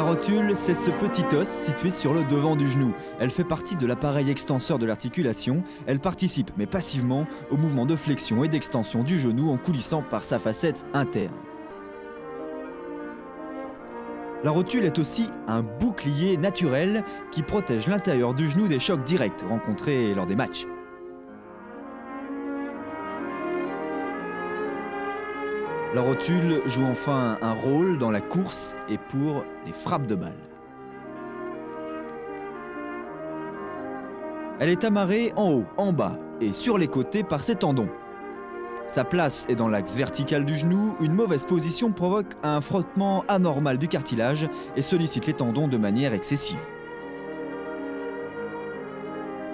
La rotule, c'est ce petit os situé sur le devant du genou. Elle fait partie de l'appareil extenseur de l'articulation. Elle participe, mais passivement, au mouvement de flexion et d'extension du genou en coulissant par sa facette interne. La rotule est aussi un bouclier naturel qui protège l'intérieur du genou des chocs directs rencontrés lors des matchs. La rotule joue enfin un rôle dans la course et pour les frappes de balles. Elle est amarrée en haut, en bas et sur les côtés par ses tendons. Sa place est dans l'axe vertical du genou, une mauvaise position provoque un frottement anormal du cartilage et sollicite les tendons de manière excessive.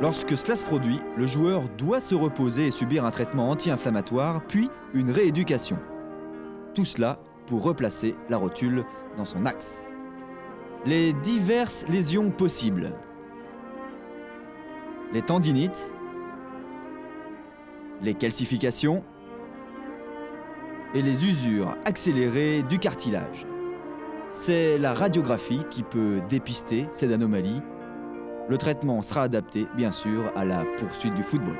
Lorsque cela se produit, le joueur doit se reposer et subir un traitement anti-inflammatoire, puis une rééducation. Tout cela pour replacer la rotule dans son axe. Les diverses lésions possibles. Les tendinites, les calcifications et les usures accélérées du cartilage. C'est la radiographie qui peut dépister ces anomalies. Le traitement sera adapté, bien sûr, à la poursuite du football.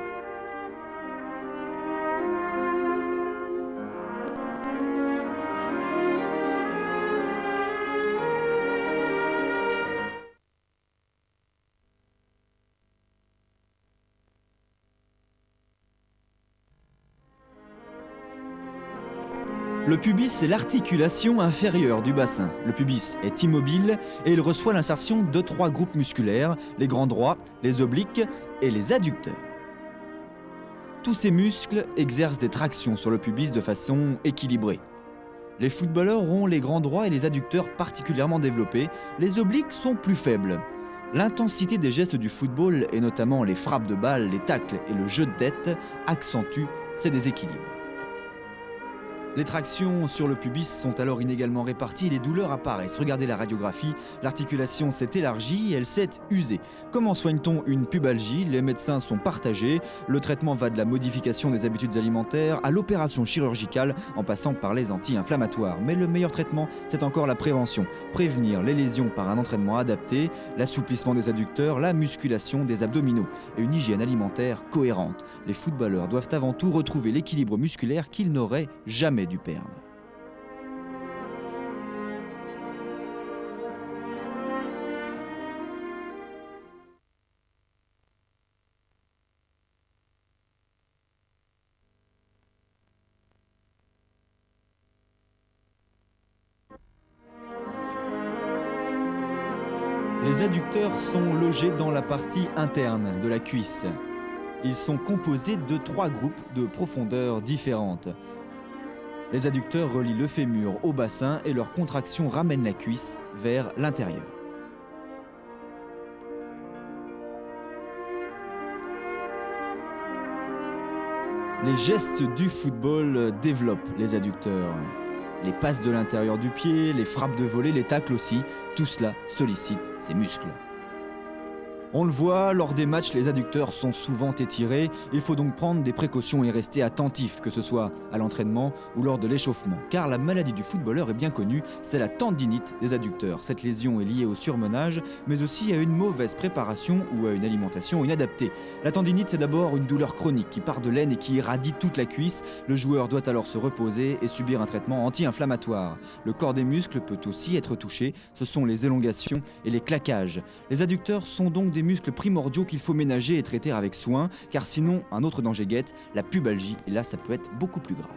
Le pubis est l'articulation inférieure du bassin. Le pubis est immobile et il reçoit l'insertion de trois groupes musculaires, les grands droits, les obliques et les adducteurs. Tous ces muscles exercent des tractions sur le pubis de façon équilibrée. Les footballeurs ont les grands droits et les adducteurs particulièrement développés, les obliques sont plus faibles. L'intensité des gestes du football, et notamment les frappes de balles, les tacles et le jeu de tête, accentue ces déséquilibres. Les tractions sur le pubis sont alors inégalement réparties et les douleurs apparaissent. Regardez la radiographie, l'articulation s'est élargie et elle s'est usée. Comment soigne-t-on une pubalgie? Les médecins sont partagés. Le traitement va de la modification des habitudes alimentaires à l'opération chirurgicale en passant par les anti-inflammatoires. Mais le meilleur traitement, c'est encore la prévention. Prévenir les lésions par un entraînement adapté, l'assouplissement des adducteurs, la musculation des abdominaux et une hygiène alimentaire cohérente. Les footballeurs doivent avant tout retrouver l'équilibre musculaire qu'ils n'auraient jamais Les adducteurs sont logés dans la partie interne de la cuisse. Ils sont composés de trois groupes de profondeurs différentes. Les adducteurs relient le fémur au bassin et leur contraction ramène la cuisse vers l'intérieur. Les gestes du football développent les adducteurs. Les passes de l'intérieur du pied, les frappes de volée, les tacles aussi, tout cela sollicite ces muscles. On le voit, lors des matchs, les adducteurs sont souvent étirés. Il faut donc prendre des précautions et rester attentif, que ce soit à l'entraînement ou lors de l'échauffement. Car la maladie du footballeur est bien connue, c'est la tendinite des adducteurs. Cette lésion est liée au surmenage, mais aussi à une mauvaise préparation ou à une alimentation inadaptée. La tendinite, c'est d'abord une douleur chronique qui part de l'aine et qui irradie toute la cuisse. Le joueur doit alors se reposer et subir un traitement anti-inflammatoire. Le corps des muscles peut aussi être touché. Ce sont les élongations et les claquages. Les adducteurs sont donc des muscles primordiaux qu'il faut ménager et traiter avec soin, car sinon un autre danger guette, la pubalgie, et là ça peut être beaucoup plus grave.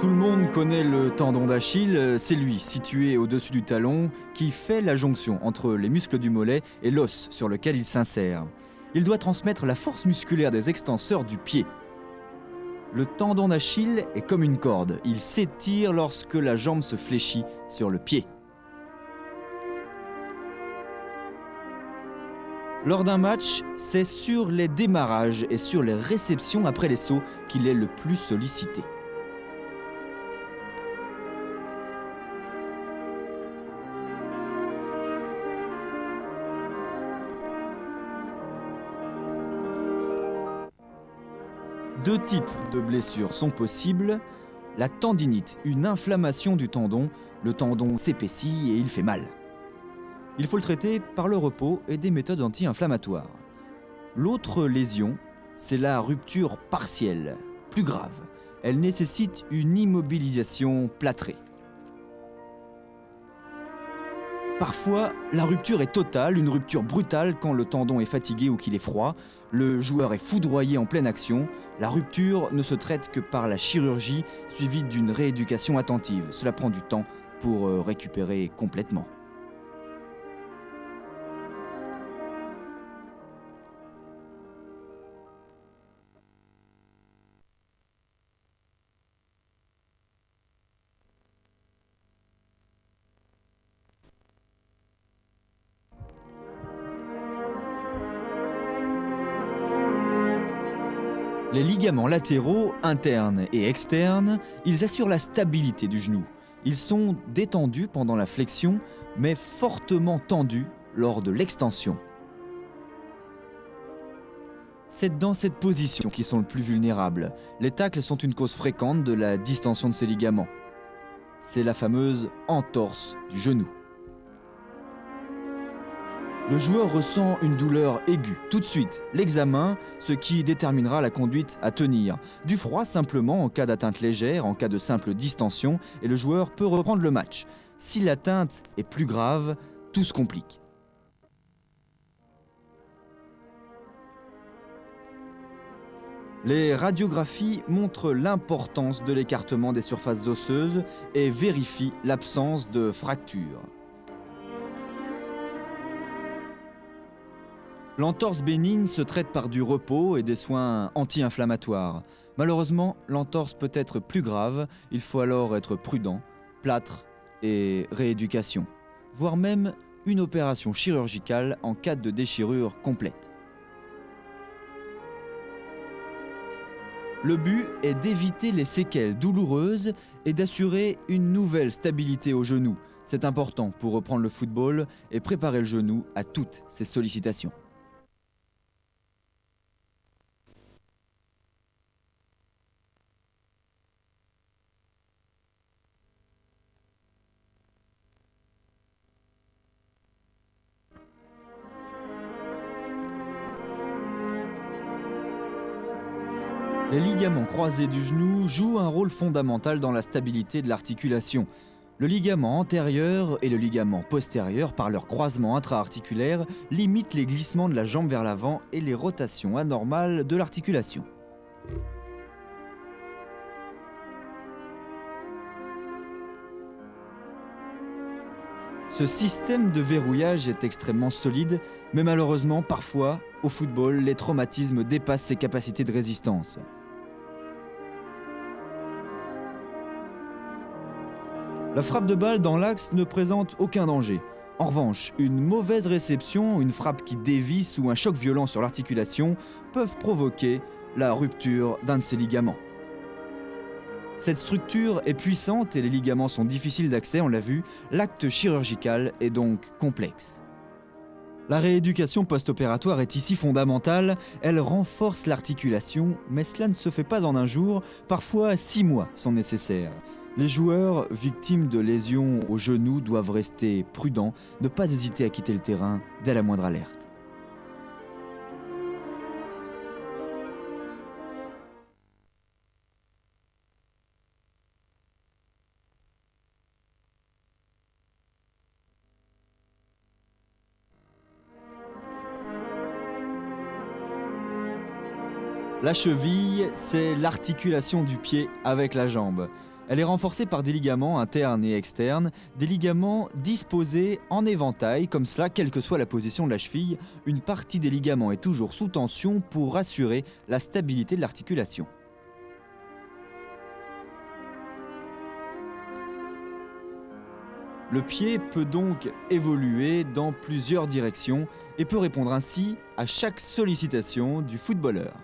Tout le monde connaît le tendon d'Achille, c'est lui, situé au-dessus du talon, qui fait la jonction entre les muscles du mollet et l'os sur lequel il s'insère. Il doit transmettre la force musculaire des extenseurs du pied. Le tendon d'Achille est comme une corde, il s'étire lorsque la jambe se fléchit sur le pied. Lors d'un match, c'est sur les démarrages et sur les réceptions après les sauts qu'il est le plus sollicité. Deux types de blessures sont possibles. La tendinite, une inflammation du tendon. Le tendon s'épaissit et il fait mal. Il faut le traiter par le repos et des méthodes anti-inflammatoires. L'autre lésion, c'est la rupture partielle, plus grave. Elle nécessite une immobilisation plâtrée. Parfois, la rupture est totale, une rupture brutale quand le tendon est fatigué ou qu'il est froid. Le joueur est foudroyé en pleine action. La rupture ne se traite que par la chirurgie suivie d'une rééducation attentive. Cela prend du temps pour euh, récupérer complètement. Les ligaments latéraux, internes et externes, ils assurent la stabilité du genou. Ils sont détendus pendant la flexion, mais fortement tendus lors de l'extension. C'est dans cette position qu'ils sont le plus vulnérables. Les tacles sont une cause fréquente de la distension de ces ligaments. C'est la fameuse entorse du genou. Le joueur ressent une douleur aiguë tout de suite, l'examen, ce qui déterminera la conduite à tenir. Du froid simplement en cas d'atteinte légère, en cas de simple distension, et le joueur peut reprendre le match. Si l'atteinte est plus grave, tout se complique. Les radiographies montrent l'importance de l'écartement des surfaces osseuses et vérifient l'absence de fractures. L'entorse bénigne se traite par du repos et des soins anti-inflammatoires. Malheureusement, l'entorse peut être plus grave, il faut alors être prudent, plâtre et rééducation, voire même une opération chirurgicale en cas de déchirure complète. Le but est d'éviter les séquelles douloureuses et d'assurer une nouvelle stabilité au genou. C'est important pour reprendre le football et préparer le genou à toutes ces sollicitations. Croisés du genou jouent un rôle fondamental dans la stabilité de l'articulation. Le ligament antérieur et le ligament postérieur, par leur croisement intra-articulaire, limitent les glissements de la jambe vers l'avant et les rotations anormales de l'articulation. Ce système de verrouillage est extrêmement solide, mais malheureusement, parfois, au football, les traumatismes dépassent ses capacités de résistance. La frappe de balle dans l'axe ne présente aucun danger. En revanche, une mauvaise réception, une frappe qui dévisse ou un choc violent sur l'articulation peuvent provoquer la rupture d'un de ces ligaments. Cette structure est puissante et les ligaments sont difficiles d'accès, on l'a vu, l'acte chirurgical est donc complexe. La rééducation post-opératoire est ici fondamentale, elle renforce l'articulation, mais cela ne se fait pas en un jour, parfois six mois sont nécessaires. Les joueurs victimes de lésions au genou doivent rester prudents, ne pas hésiter à quitter le terrain dès la moindre alerte. La cheville, c'est l'articulation du pied avec la jambe. Elle est renforcée par des ligaments internes et externes, des ligaments disposés en éventail, comme cela, quelle que soit la position de la cheville, une partie des ligaments est toujours sous tension pour assurer la stabilité de l'articulation. Le pied peut donc évoluer dans plusieurs directions et peut répondre ainsi à chaque sollicitation du footballeur.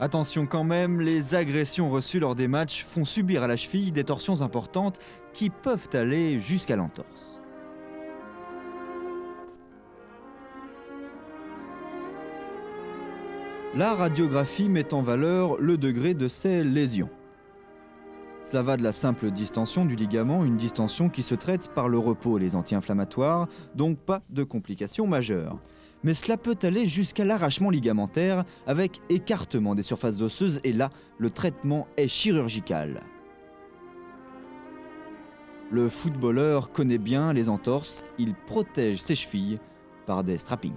Attention quand même, les agressions reçues lors des matchs font subir à la cheville des torsions importantes qui peuvent aller jusqu'à l'entorse. La radiographie met en valeur le degré de ces lésions. Cela va de la simple distension du ligament, une distension qui se traite par le repos et les anti-inflammatoires, donc pas de complications majeures. Mais cela peut aller jusqu'à l'arrachement ligamentaire avec écartement des surfaces osseuses et là, le traitement est chirurgical. Le footballeur connaît bien les entorses, il protège ses chevilles par des strappings.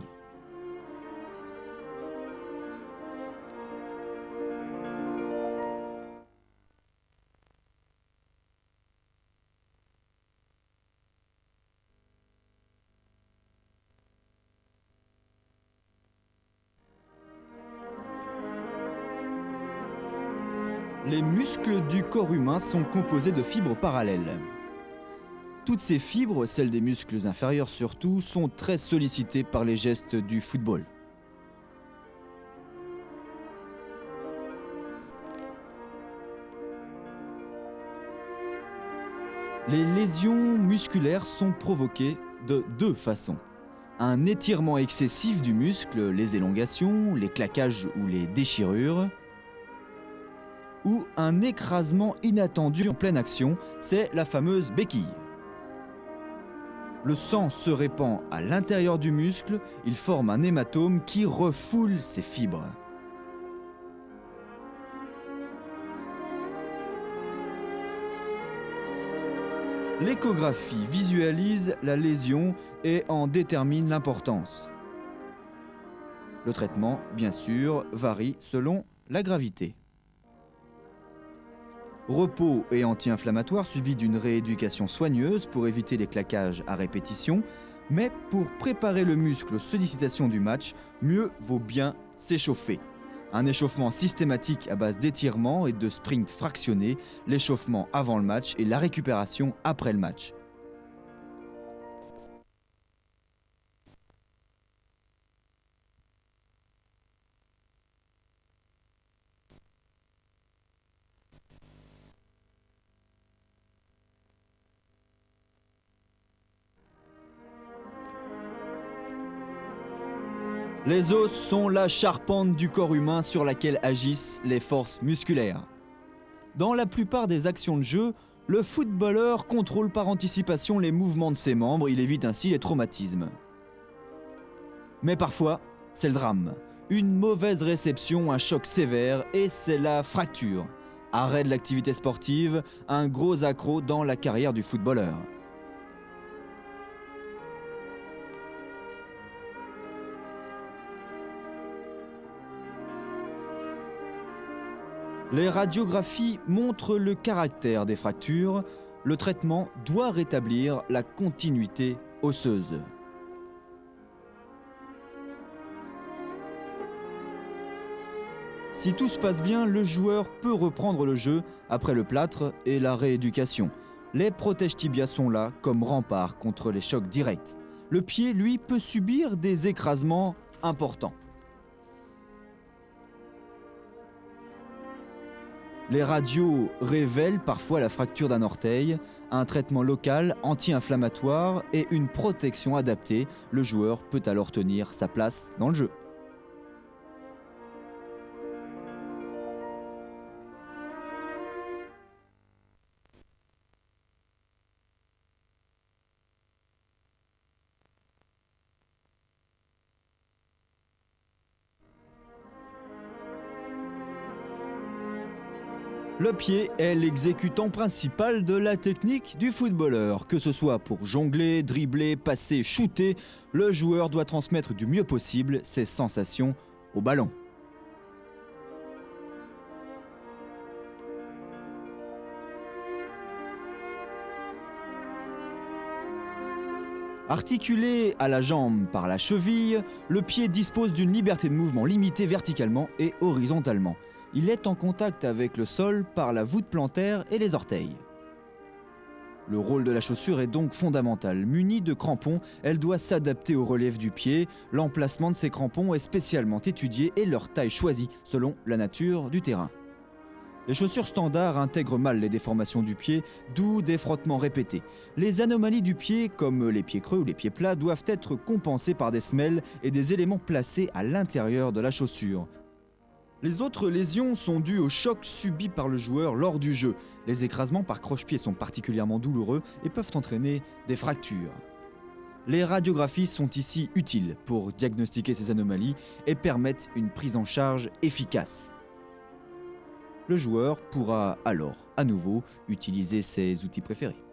Muscles du corps humain sont composés de fibres parallèles. Toutes ces fibres, celles des muscles inférieurs surtout, sont très sollicitées par les gestes du football. Les lésions musculaires sont provoquées de deux façons. Un étirement excessif du muscle, les élongations, les claquages ou les déchirures, ou un écrasement inattendu en pleine action, c'est la fameuse béquille. Le sang se répand à l'intérieur du muscle, il forme un hématome qui refoule ses fibres. L'échographie visualise la lésion et en détermine l'importance. Le traitement, bien sûr, varie selon la gravité. Repos et anti-inflammatoire suivi d'une rééducation soigneuse pour éviter les claquages à répétition. Mais pour préparer le muscle aux sollicitations du match, mieux vaut bien s'échauffer. Un échauffement systématique à base d'étirements et de sprint fractionnés, l'échauffement avant le match et la récupération après le match. Les os sont la charpente du corps humain sur laquelle agissent les forces musculaires. Dans la plupart des actions de jeu, le footballeur contrôle par anticipation les mouvements de ses membres, il évite ainsi les traumatismes. Mais parfois, c'est le drame. Une mauvaise réception, un choc sévère, et c'est la fracture. Arrêt de l'activité sportive, un gros accroc dans la carrière du footballeur. Les radiographies montrent le caractère des fractures. Le traitement doit rétablir la continuité osseuse. Si tout se passe bien, le joueur peut reprendre le jeu après le plâtre et la rééducation. Les protèges tibias sont là comme rempart contre les chocs directs. Le pied, lui, peut subir des écrasements importants. Les radios révèlent parfois la fracture d'un orteil, un traitement local anti-inflammatoire et une protection adaptée. Le joueur peut alors tenir sa place dans le jeu. Le pied est l'exécutant principal de la technique du footballeur. Que ce soit pour jongler, dribbler, passer, shooter, le joueur doit transmettre du mieux possible ses sensations au ballon. Articulé à la jambe par la cheville, le pied dispose d'une liberté de mouvement limitée verticalement et horizontalement il est en contact avec le sol par la voûte plantaire et les orteils. Le rôle de la chaussure est donc fondamental. Munie de crampons, elle doit s'adapter au relief du pied. L'emplacement de ces crampons est spécialement étudié et leur taille choisie selon la nature du terrain. Les chaussures standards intègrent mal les déformations du pied, d'où des frottements répétés. Les anomalies du pied, comme les pieds creux ou les pieds plats, doivent être compensées par des semelles et des éléments placés à l'intérieur de la chaussure. Les autres lésions sont dues au choc subi par le joueur lors du jeu. Les écrasements par croche-pied sont particulièrement douloureux et peuvent entraîner des fractures. Les radiographies sont ici utiles pour diagnostiquer ces anomalies et permettent une prise en charge efficace. Le joueur pourra alors à nouveau utiliser ses outils préférés.